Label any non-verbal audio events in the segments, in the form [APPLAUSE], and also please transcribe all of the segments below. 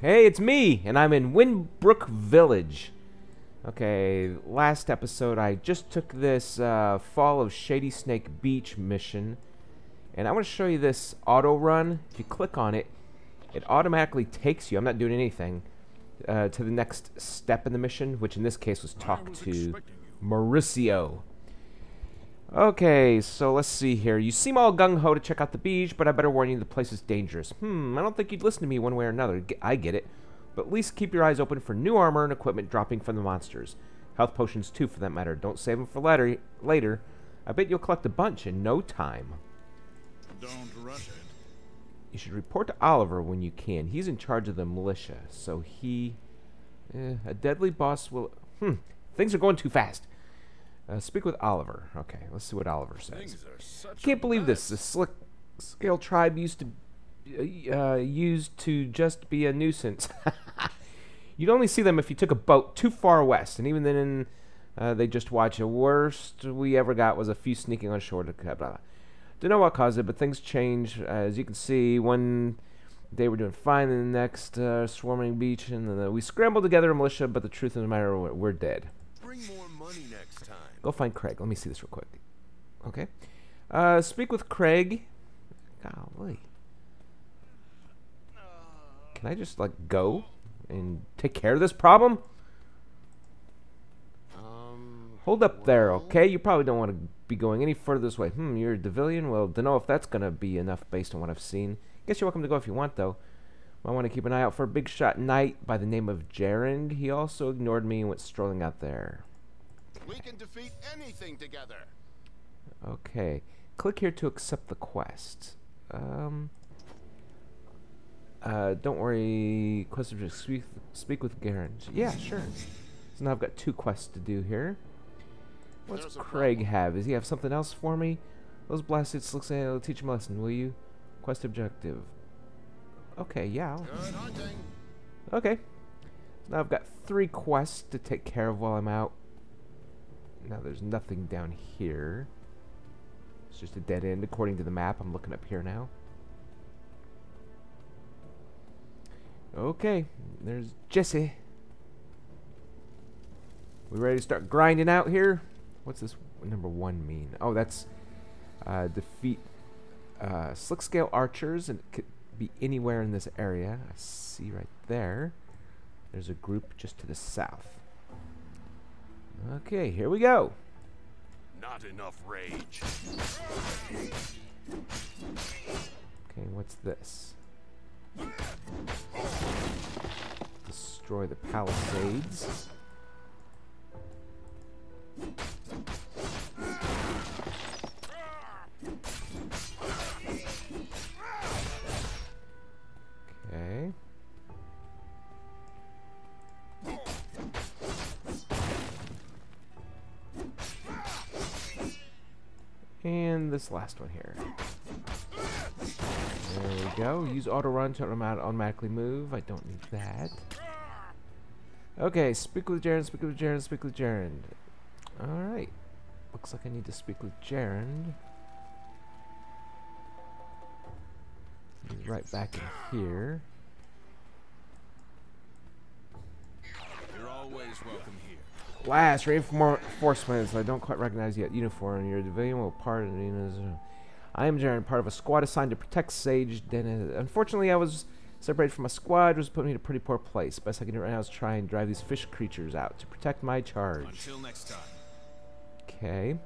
Hey, it's me, and I'm in Windbrook Village. Okay, last episode I just took this uh, Fall of Shady Snake Beach mission, and I want to show you this auto run. If you click on it, it automatically takes you, I'm not doing anything, uh, to the next step in the mission, which in this case was talk to Mauricio. Okay, so let's see here. You seem all gung ho to check out the beach, but I better warn you the place is dangerous. Hmm, I don't think you'd listen to me one way or another. I get it. But at least keep your eyes open for new armor and equipment dropping from the monsters. Health potions, too, for that matter. Don't save them for later. later. I bet you'll collect a bunch in no time. Don't rush it. You should report to Oliver when you can. He's in charge of the militia, so he. Eh, a deadly boss will. Hmm, things are going too fast. Uh, speak with Oliver. Okay, let's see what Oliver says. Can't believe this. mess. The slick scale tribe used to uh, used to just be a nuisance. [LAUGHS] You'd only see them if you took a boat too far west, and even then, uh, they just watch. The worst we ever got was a few sneaking on shore to blah, blah. Don't know what caused it, but things change. As you can see, one day we're doing fine, and the next uh, swarming beach, and then uh, we scrambled together a militia. But the truth of the matter, we're, dead. Bring more money next. Go find Craig. Let me see this real quick. Okay. Uh, speak with Craig. Golly. Can I just, like, go and take care of this problem? Um. Hold up there, okay? You probably don't want to be going any further this way. Hmm, you're a Devilian? Well, don't know if that's going to be enough based on what I've seen. Guess you're welcome to go if you want, though. I want to keep an eye out for a big shot knight by the name of Jarend. He also ignored me and went strolling out there. We can defeat anything together. Okay. Click here to accept the quest. Um. Uh, don't worry. Quest object. Speak, speak with Garand. Yeah, sure. So now I've got two quests to do here. What's There's Craig have? Does he have something else for me? Those blasted looks like they'll teach him a lesson, will you? Quest objective. Okay, yeah. Good hunting. Okay. So now I've got three quests to take care of while I'm out. Now there's nothing down here. It's just a dead end according to the map. I'm looking up here now. Okay, there's Jesse. We ready to start grinding out here? What's this number one mean? Oh, that's uh, defeat uh, slick scale archers, and it could be anywhere in this area. I see right there. There's a group just to the south. Okay, here we go. Not enough rage. Okay, what's this? Destroy the palisades. This last one here. There we go. Use auto run to automatically move. I don't need that. Okay, speak with Jaren, speak with Jaren, speak with Jaren. Alright. Looks like I need to speak with Jaren. He's right back in here. You're always welcome here. Last reinforcements I don't quite recognize yet. Uniform. You're a civilian will part of the- I am Jaren, part of a squad assigned to protect Sage. Then, uh, unfortunately, I was separated from my squad, which put me in a pretty poor place. Best I can do right now is try and drive these fish creatures out to protect my charge. Until next time. Okay.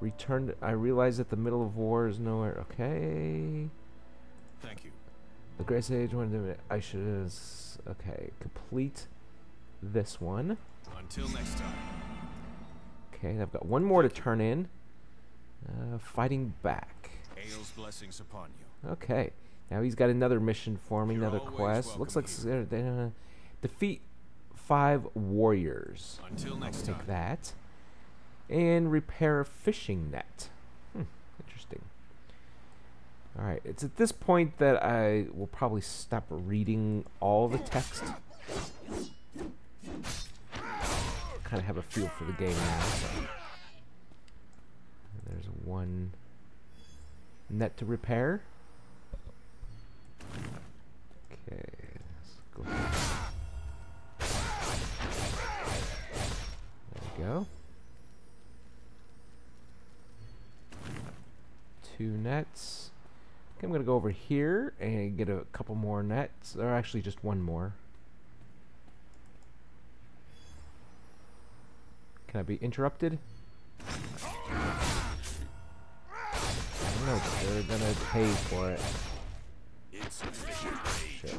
Returned. I realize that the middle of war is nowhere. Okay. Thank you. The Great Sage wanted to. I should. Okay. Complete this one. Until next time. Okay. I've got one more to turn in. Uh, fighting back. Hale's blessings upon you. Okay. Now he's got another mission for me, You're another quest. Looks like welcome s- uh, they, defeat five warriors. Until next Take time. that. And repair a fishing net. Hmm, interesting. Alright, it's at this point that I will probably stop reading all the text kind of have a feel for the game now. So. There's one net to repair. Okay, let's go. There we go. Two nets. I'm going to go over here and get a couple more nets, or actually just one more. Can I be interrupted? I know, they're gonna pay for it. Sure.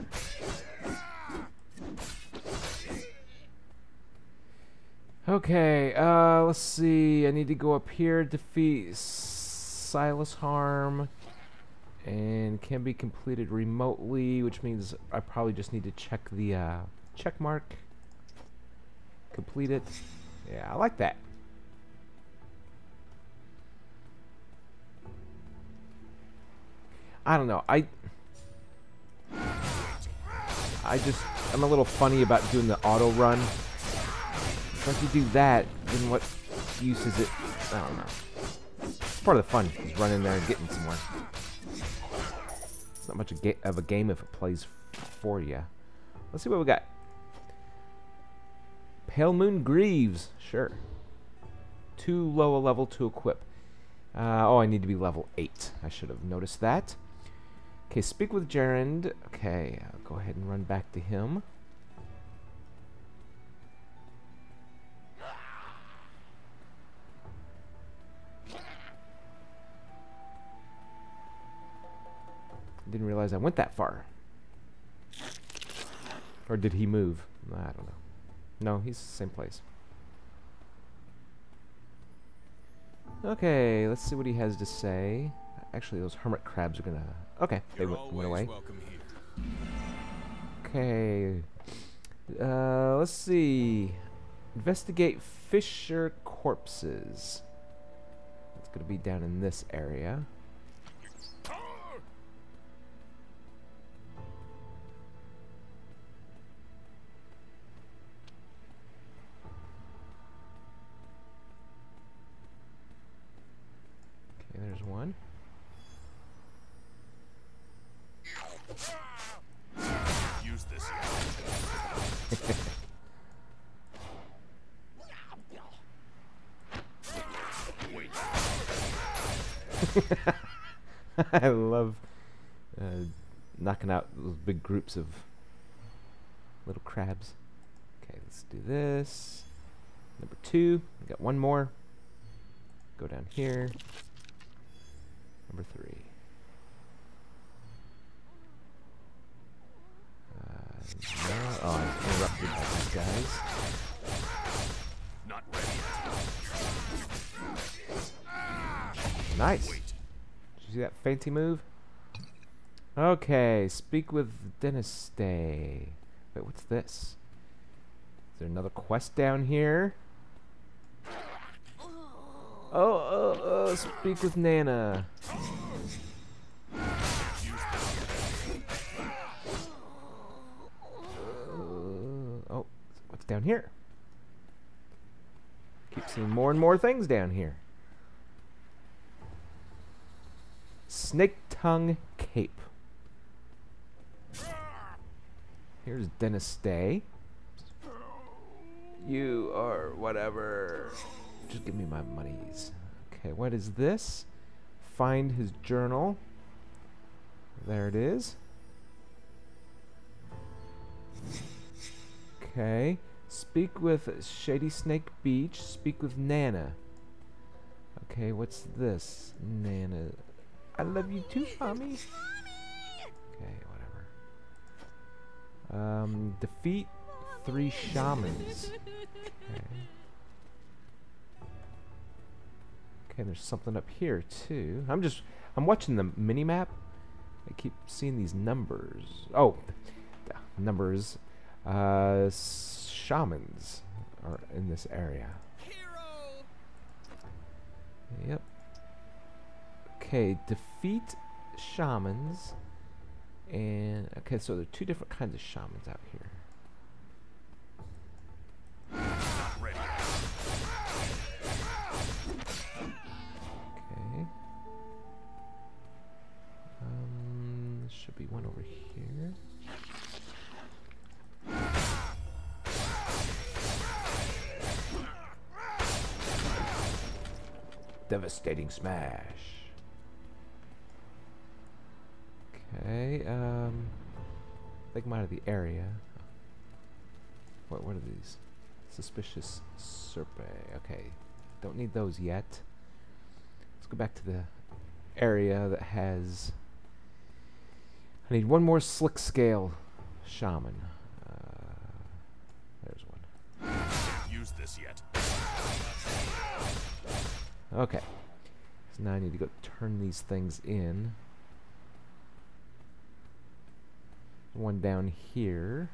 Okay, uh, let's see. I need to go up here, defeat Silas Harm, and can be completed remotely, which means I probably just need to check the uh, check mark. Complete it. Yeah, I like that. I don't know. I I just I'm a little funny about doing the auto run. Once you do that, then what use is it? I don't know. It's part of the fun is running there and getting somewhere. It's not much of a game if it plays for you. Let's see what we got. Pale Moon Greaves, sure. Too low a level to equip. Uh, oh, I need to be level 8. I should have noticed that. Okay, speak with Gerund. Okay, I'll go ahead and run back to him. Didn't realize I went that far. Or did he move? I don't know. No, he's the same place. Okay, let's see what he has to say. Actually, those hermit crabs are gonna... Okay, they You're went, went away. Okay. Uh, let's see. Investigate Fisher corpses. It's gonna be down in this area. There's one. Use this. [LAUGHS] I love uh, knocking out those big groups of little crabs. Okay, let's do this. Number two. We got one more. Go down here. Number three. Uh, no. Oh, I was interrupted by these guys. Not ready. Nice. Did you see that fancy move? Okay, speak with Dennis Day. Wait, what's this? Is there another quest down here? Oh, oh, oh, speak with Nana. Uh, oh, what's down here? Keep seeing more and more things down here. Snake Tongue Cape. Here's Dennis Day. You are whatever. Just give me my monies. Okay, what is this? Find his journal. There it is. Okay. Speak with Shady Snake Beach. Speak with Nana. Okay, what's this? Nana. I love you too, mommy. Okay, whatever. Um, defeat three shamans. [LAUGHS] Okay. Okay, there's something up here too. I'm just, I'm watching the mini map. I keep seeing these numbers. Oh, numbers. Uh, shamans are in this area. Yep. Okay, defeat shamans. And, okay, so there are two different kinds of shamans out here. Devastating smash. Okay, um, take them out of the area. What, what are these? Suspicious serpe. Okay, don't need those yet. Let's go back to the area that has. I need one more slick scale shaman. Uh, there's one. Use this yet. Okay. So now I need to go turn these things in. One down here.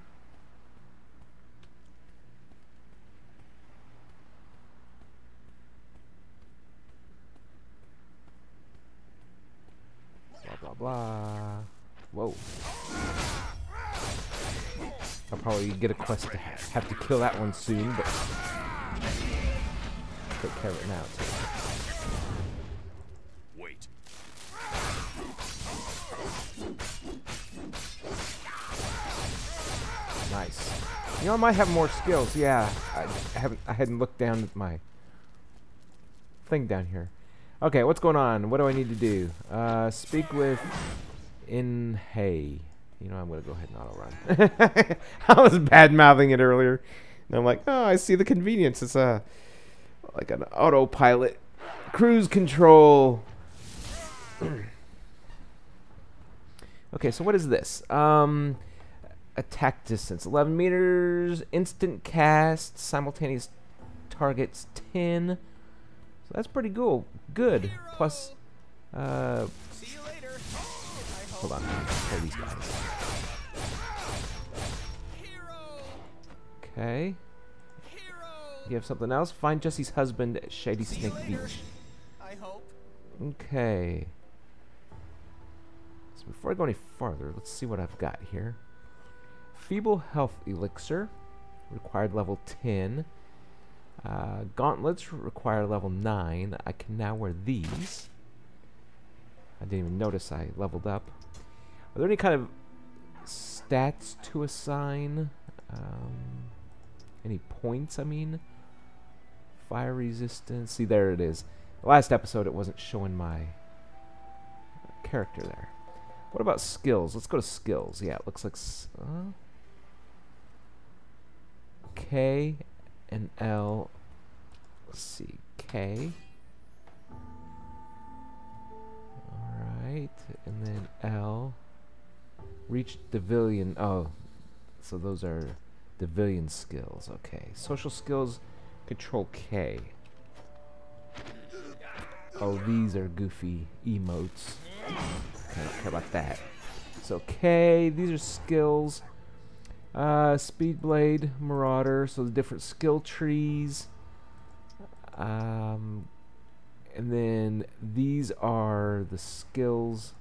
Blah blah blah. Whoa. I'll probably get a quest to have to kill that one soon, but take care of it now too. You know, I might have more skills. Yeah, I haven't. I hadn't looked down at my thing down here. Okay, what's going on? What do I need to do? Uh, speak with in Hay. You know, I'm gonna go ahead and auto run. [LAUGHS] I was bad mouthing it earlier, and I'm like, oh, I see the convenience. It's a like an autopilot, cruise control. [CLEARS THROAT] okay, so what is this? Um, attack distance. 11 meters instant cast simultaneous targets 10 so that's pretty cool. Good. Plus uh See you later. hold on. Kill these guys. Okay. Hero. you have something else? Find jesse's husband at shady snake beach. I hope. okay. So before i go any farther let's see what i've got here feeble health elixir required level 10 uh, gauntlets require level 9 i can now wear these. I didn't even notice i leveled up. Are there any kind of stats to assign? Um, any points i mean? Fire resistance. See there it is. The last episode it wasn't showing my character there. What about skills? Let's go to skills. Yeah it looks like uh, K and L. Let's see, K. Alright, and then L. Reach Devilian. Oh, so those are Devilian skills. Okay. Social skills, control K. Oh, these are goofy emotes. Okay, care about that. So K, these are skills. Uh, Speedblade, Marauder, so the different skill trees. Um, and then these are the skills,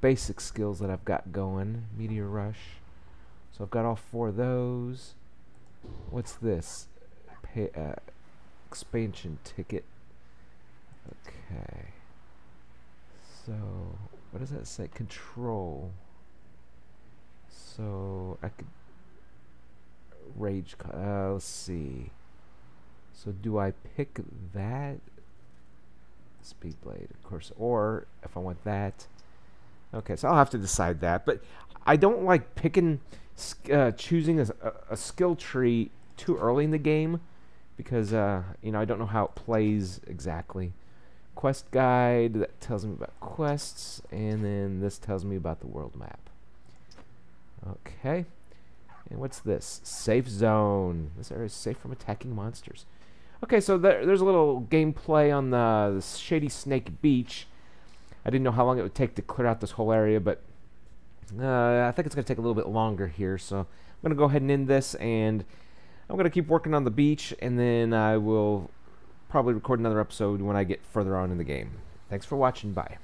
basic skills that I've got going. Meteor Rush. So I've got all four of those. What's this? Pay, uh, expansion ticket. Okay. So, what does that say? Control. So I could rage. Uh, let's see. So do I pick that speed blade, of course, or if I want that? Okay, so I'll have to decide that. But I don't like picking, uh, choosing a skill tree too early in the game because uh, you know I don't know how it plays exactly. Quest guide that tells me about quests, and then this tells me about the world map. Okay. And what's this? Safe zone. This area is safe from attacking monsters. Okay, so there, there's a little gameplay on the, the Shady Snake Beach. I didn't know how long it would take to clear out this whole area, but uh, I think it's going to take a little bit longer here. So I'm going to go ahead and end this, and I'm going to keep working on the beach, and then I will probably record another episode when I get further on in the game. Thanks for watching. Bye.